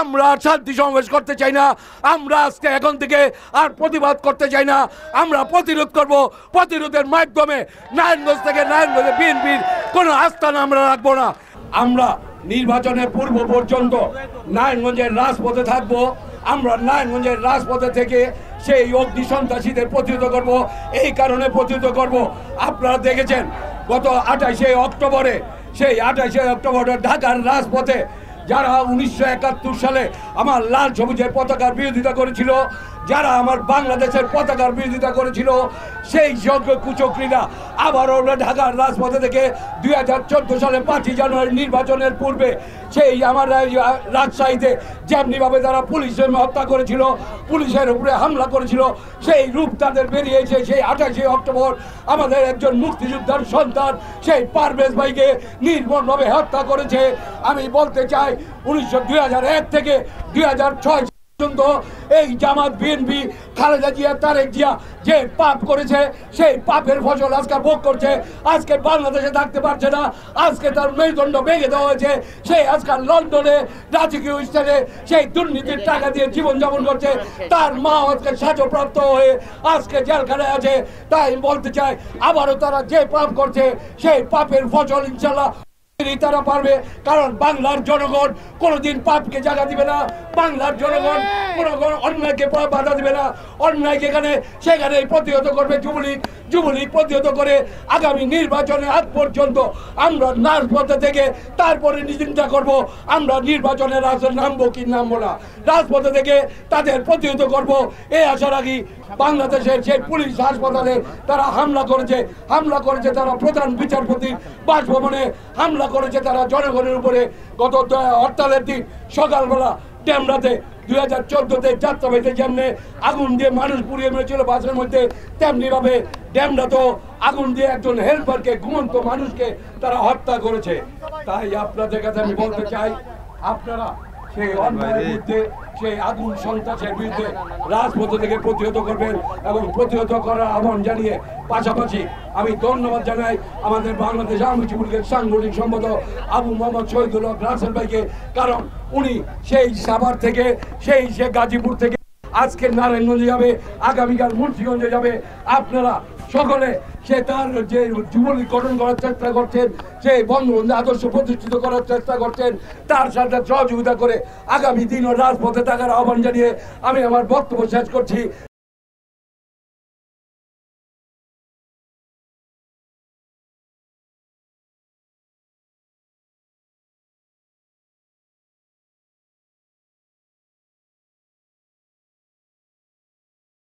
আমরা আর শান্তি সমাবেশ করতে চাই না। আমরা আজকে এখন থেকে আর প্রতিবাদ করতে চাই না। আমরা প্রতিরোধ করব। প্রতিরোধের মাধ্যমে নারায়ণগঞ্জ থেকে নারায়ণগঞ্জে বিএনপির কোনো আস্থান আমরা রাখব না। আমরা নির্বাচনের পূর্ব পর্যন্ত নারায়ণগঞ্জের রাজপথে থাকব। আমরা নারায়ণগঞ্জের রাজপথে থেকে সেই অগ্নি সন্ত্রাসীদের প্রতিহত করব। এই কারণে প্রতিহত করব। আপনারা দেখেছেন, গত আঠাশে অক্টোবরে, সেই আঠাশে অক্টোবরে ঢাকার রাজপথে যারা উনিশশো একাত্তর সালে আমার লাল সবুজের পতাকার বিরোধিতা করেছিল যারা আমার বাংলাদেশের পতাকার বিরোধিতা করেছিল, সেই যোগ্য কুচক্রীরা আবারও ঢাকার রাজপথে থেকে দুই হাজার চোদ্দ সালে পাঁচই জানুয়ারি নির্বাচনের পূর্বে সেই আমার রাজশাহীতে যেমনিভাবে তারা পুলিশের হত্যা করেছিল, পুলিশের উপরে হামলা করেছিল, সেই রূপ তাদের বেরিয়েছে সেই আঠাশে অক্টোবর আমাদের একজন মুক্তিযোদ্ধার সন্তান, সেই পারভেজ ভাইকে নির্মমভাবে হত্যা করেছে। আমি বলতে চাই, উনিশশো, দুই থেকে দুই হাজার ছয় পর্যন্ত এই জামাত বিএনপি খালেদা জিয়া, তারেক জিয়া যে পাপ করেছে, সেই পাপের ফসল আজকে ভোগ করছে। আজকে বাংলাদেশে থাকতে পারছে না। আজকে তার মেরুদণ্ড ভেঙে দেওয়া হয়েছে। সেই আজকাল লন্ডনে, রাজকীয় স্থানে সেই দুর্নীতির টাকা দিয়ে জীবনযাপন করছে। তার মা আজকে সাজপ্রাপ্ত হয়ে আজকে জেলখানায় আছে। তাই বলতে চাই, আবারও তারা যে পাপ করছে, সেই পাপের ফসল ইনশাল্লাহ তারা পারবে, কারণ বাংলার জনগণ কোনোদিন পাপকে জায়গা দিবে না। বাংলার জনগণ কোনো অন্যায়কে বাধা দিবে না। অন্যায়কে এখানে, সেখানে প্রতিহত করবে যুবলীগ। যুবলীগ প্রতিহত করে আগামী নির্বাচনের আগ পর্যন্ত আমরা রাজপথে থেকে তারপরে চিন্তা করব। আমরা নির্বাচনের রাজপথে নামবো কি নামবো না। রাজপথে থেকে তাদের প্রতিহত করব। এই আশা রাখি বাংলাদেশের সেই পুলিশ হাসপাতালে তারা হামলা করেছে হামলা করেছে তারা প্রধান বিচারপতির বাসভবনে হামলা করেছে তারা জনগণের উপরে গত হরতালের দিন সকালবেলা ট্যামরাতে দুই হাজার চোদ্দোতে যাত্রাবাড়িতে যেমনি আগুন দিয়ে মানুষ পুড়িয়ে মেরেছিল বাসের মধ্যে তেমনি ভাবে তো আগুন দিয়ে একজন হেল্পারকে ঘুমন্ত মানুষকে তারা হত্যা করেছে। তাই আপনাদের কাছে আমি বলতে চাই আপনারা সেই অন্যায়ের বিরুদ্ধে সেই আগুন সন্ত্রাসের বিরুদ্ধে রাজপথ থেকে প্রতিহত করবেন এবং প্রতিহত করার আহ্বান জানিয়ে পাশাপাশি আমি ধন্যবাদ জানাই আমাদের বাংলাদেশ আওয়ামী যুবলীগের সাংগঠনিক সম্পাদক আবু মোহাম্মদ শহীদুল হক রাসেল ভাইকে। কারণ উনি সেই সাভার থেকে, সেই সে গাজীপুর থেকে আজকে নারায়ণগঞ্জে যাবে, আগামীকাল মুন্সিগঞ্জে যাবে। আপনারা সকলে সে তার যে জীবনী গঠন করার চেষ্টা করছেন সেই বন্ধুবন্ধু আদর্শ প্রতিষ্ঠিত করার চেষ্টা করছেন, তার সাথে সহযোগিতা করে আগামী দিন ও রাজপথে থাকার আহ্বান জানিয়ে আমি আমার বক্তব্য শেষ করছি।